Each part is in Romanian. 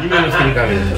ni menos que el cabello.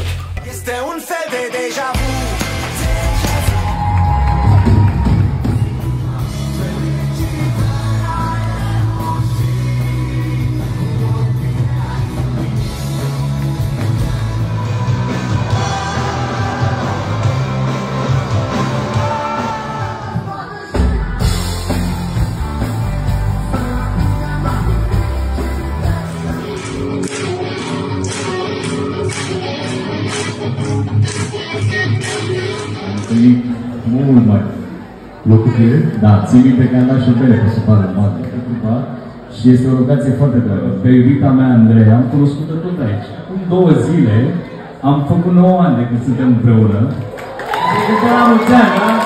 Fel de deja vu întâlnit mult mai lucruri. Da, țin minte că am dat și o bere pe supără mare câteva și este o locație foarte dragă. Pe iubita mea, Andreea, am cunoscut-o tot aici. Acum două zile am făcut 9 ani de când suntem împreună. Și de la mulți ani, da?